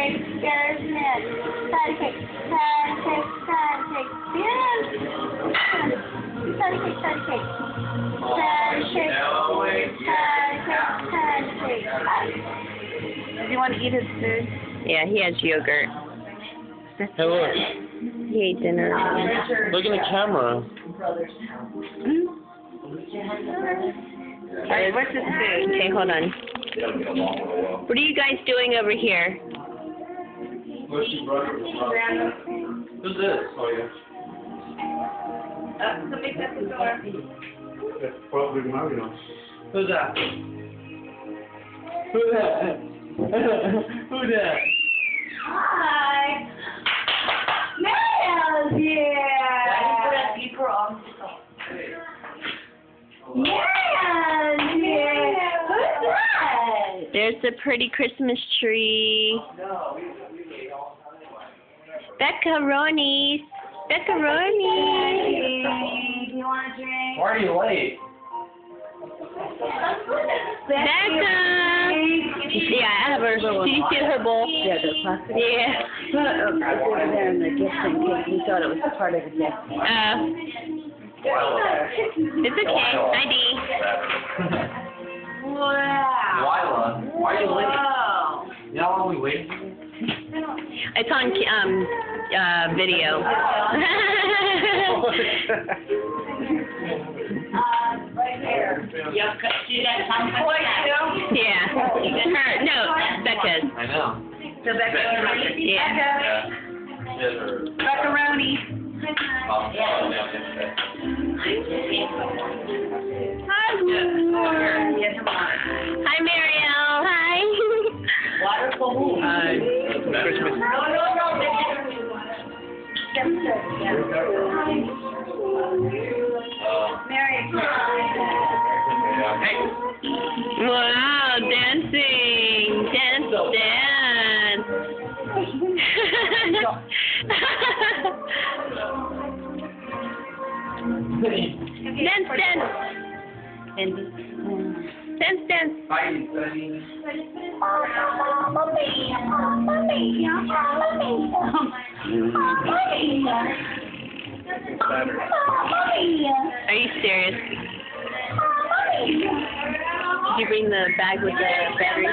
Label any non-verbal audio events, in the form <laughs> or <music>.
Yes. Patty cake. Does he want to eat his food? Yeah, he has yogurt. Hey, look. He ate dinner. Look in the camera. Hmm? Alright, what's his food? Okay, hold on. What are you guys doing over here? Where's your brother? Who's this? Oh, yeah. Uh, somebody's at the door. That's probably Mario. Who's that? Who's that? Who that? <laughs> Hi. Mel's here. Mel's here. Who's that? There's a pretty Christmas tree. Beccaronis. Beccaronis. Do you want a drink? Why are you late? Becca. Yeah, I have her. Did you see her bowl? Yeah, the plastic. Yeah. But, I put it there in the gift thing, because we thought it was part of the gift. Uh, it's okay. Hi, Dee. Wow. Lila, why are you late? You know how long we waited? It's on um uh video. Uh, right <laughs> here. Yeah, see that time Boy, you. Her no, Becca's. I know. So Becca, Yeah. Yeah. Yes, sir. Beccaroni. Yeah, yeah, Hi, Lord. Yes, come on. Hi, Mariel. Hi. Water for who? Hi. Christmas. Mary. Hey. Wow, dancing, dance, dance. dance, dance, dance, dance. Bye, buddy. Are you serious? Did you bring the bag with the batteries?